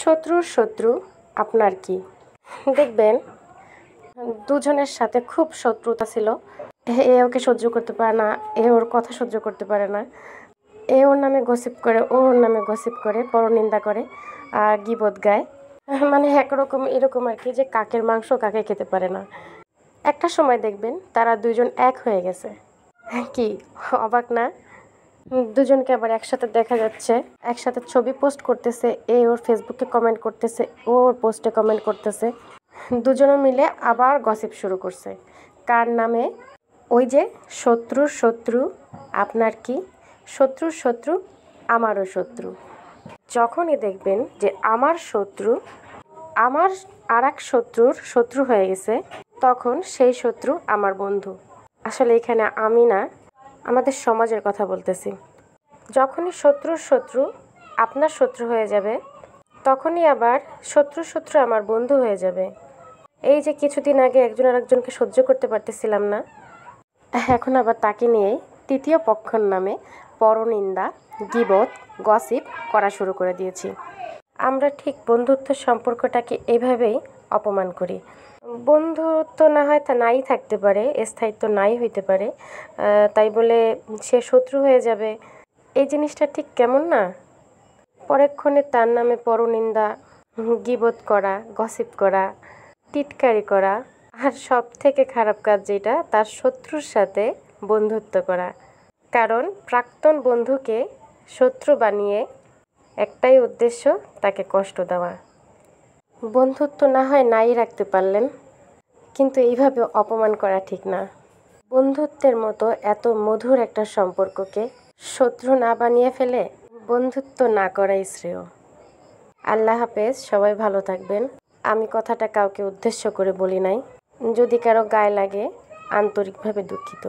শত্রুর শত্রু, আপনার কি? দেখবেন, দুজনের সাথে খুব শত্রুতা ছিল। এ ওকে সহ্য করতে পারে না, এ ওর কথা সহ্য করতে পারে না। এ ওর নামে গসিপ করে, ও ওর নামে গসিপ করে, পরনিন্দা করে, আর গিবত গায়। মানে একরকম এরকম আর কি যে কাকের মাংস কাকে খেতে পারে না। একটা সময় দেখবেন, তারা দুজন এক হয়ে গেছে। কি, অবাক না? দুজনকে আবার একসাথে দেখা যাচ্ছে। একসাথে ছবি পোস্ট করতেছে এ ওর ফেসবুকে কমেন্ট করতেছে, ও ওর পোস্টে কমেন্ট করতেছে। দুজনে মিলে আবার গসিপ শুরু করছে। কার নামে? ওই যে শত্রুর শত্রু, আপনার কি? শত্রুর শত্রু, আমারও শত্রু। যখনই দেখবেন যে আমার শত্রু, আমার আর এক শত্রুর শত্রু হয়ে গেছে, তখন সেই শত্রু আমার বন্ধু। আসলে এখানে আমি না আমাদের সমাজের কথা বলতেছি। যখনই শত্রুর শত্রু আপনার শত্রু হয়ে যাবে, তখনই আবার শত্রু শত্রু আমার বন্ধু হয়ে যাবে। এই যে কিছুদিন আগে একজন আরেকজনকে সহ্য করতে পারতেছিলাম না, এখন আবার তাকে নিয়েই তৃতীয় পক্ষর নামে পরনিন্দা, গিবত, গসিপ করা শুরু করে দিয়েছি। আমরা ঠিক বন্ধুত্ব সম্পর্কটাকে এভাবেই অপমান করি। বন্ধুত্ব না হয় তা নাই থাকতে পারে, স্থায়িত্ব নাই হইতে পারে। তাই বলে সে শত্রু হয়ে যাবে। এই জিনিসটা ঠিক কেমন না? পরক্ষণে তার নামে পরনিন্দা গিবত করা গসিপ করা, টিটকারি করা, আর সব থেকে খারাপ কাজ যেটা, তার শত্রুর সাথে বন্ধুত্ব করা। কারণ প্রাক্তন বন্ধুকে শত্রু বানিয়ে একটাই উদ্দেশ্য, তাকে কষ্ট দেওয়া। বন্ধুত্ব না হয় নাই রাখতে পারলেন। কিন্তু এইভাবে অপমান করা ঠিক না। বন্ধুত্বের মতো এত মধুর একটা সম্পর্ককে শত্রু না বানিয়ে ফেলে বন্ধুত্ব না করাই শ্রেয়। আল্লাহ হাফেজ, সবাই ভালো থাকবেন। আমি কথাটা কাউকে উদ্দেশ্য করে বলি নাই। যদি কারও গায়ে লাগে, আন্তরিকভাবে দুঃখিত।